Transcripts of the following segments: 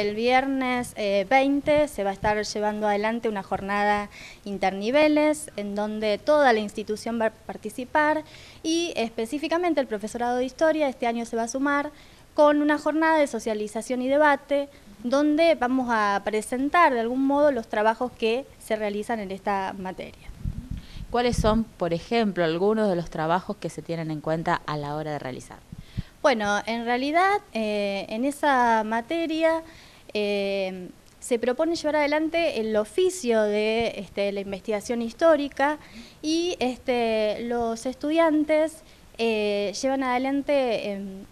El viernes 20 eh, se va a estar llevando adelante una jornada interniveles en donde toda la institución va a participar y específicamente el profesorado de historia este año se va a sumar con una jornada de socialización y debate donde vamos a presentar de algún modo los trabajos que se realizan en esta materia. ¿Cuáles son, por ejemplo, algunos de los trabajos que se tienen en cuenta a la hora de realizar? Bueno, en realidad eh, en esa materia eh, se propone llevar adelante el oficio de este, la investigación histórica y este, los estudiantes eh, llevan adelante em,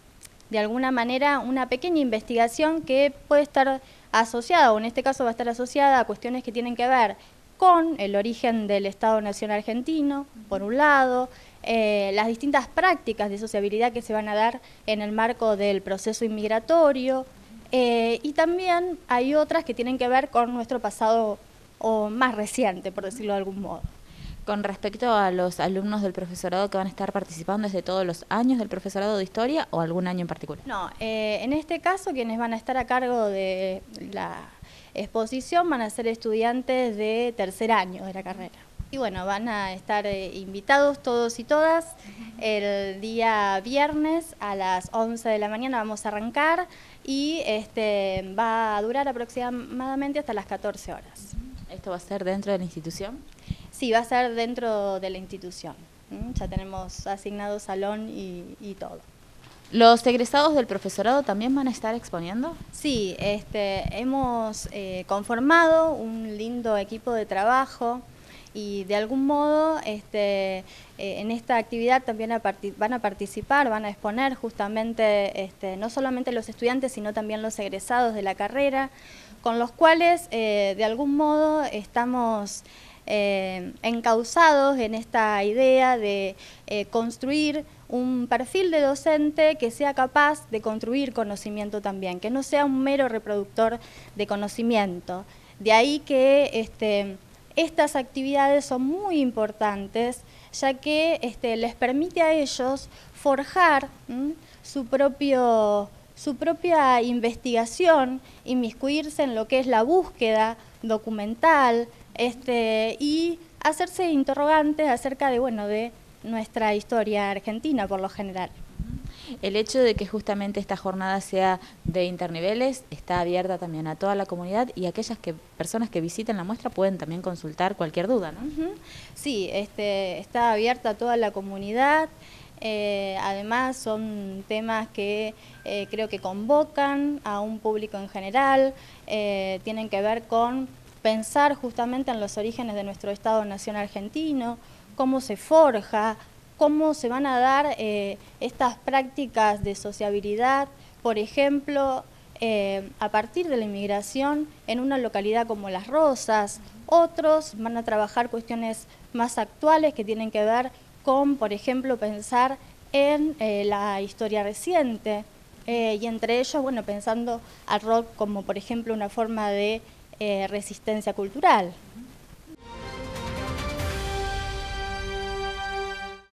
de alguna manera una pequeña investigación que puede estar asociada, o en este caso va a estar asociada a cuestiones que tienen que ver con el origen del Estado Nacional Argentino, por un lado, eh, las distintas prácticas de sociabilidad que se van a dar en el marco del proceso inmigratorio eh, y también hay otras que tienen que ver con nuestro pasado o más reciente, por decirlo de algún modo. Con respecto a los alumnos del profesorado que van a estar participando desde todos los años del profesorado de historia o algún año en particular? No, eh, en este caso quienes van a estar a cargo de la exposición van a ser estudiantes de tercer año de la carrera. Y bueno, van a estar eh, invitados todos y todas. El día viernes a las 11 de la mañana vamos a arrancar y este, va a durar aproximadamente hasta las 14 horas. ¿Esto va a ser dentro de la institución? Sí, va a ser dentro de la institución. Ya tenemos asignado salón y, todo. ¿Los egresados del profesorado también van a estar exponiendo? Sí, este, hemos eh, conformado un lindo equipo de trabajo y de algún modo este, eh, en esta actividad también van a participar, van a exponer justamente este, no solamente los estudiantes, sino también los egresados de la carrera, con los cuales eh, de algún modo estamos eh, encausados en esta idea de construir un perfil de docente que sea capaz de construir conocimiento también, que no sea un mero reproductor de conocimiento. De ahí que este, estas actividades son muy importantes ya que este, les permite a ellos forjar su, propio, su propia investigación, inmiscuirse en lo que es la búsqueda documental este, y hacerse interrogantes acerca de, bueno, de nuestra historia argentina por lo general. El hecho de que justamente esta jornada sea de interniveles está abierta también a toda la comunidad y aquellas que, personas que visiten la muestra pueden también consultar cualquier duda, ¿no? Sí, este, está abierta a toda la comunidad. Eh, además son temas que eh, creo que convocan a un público en general, eh, tienen que ver con pensar justamente en los orígenes de nuestro Estado Nacional argentino, cómo se forja, cómo se van a dar eh, estas prácticas de sociabilidad, por ejemplo, eh, a partir de la inmigración en una localidad como Las Rosas. Otros van a trabajar cuestiones más actuales que tienen que ver con, por ejemplo, pensar en eh, la historia reciente y entre ellos, bueno, pensando al rock como, por ejemplo, una forma de resistencia cultural.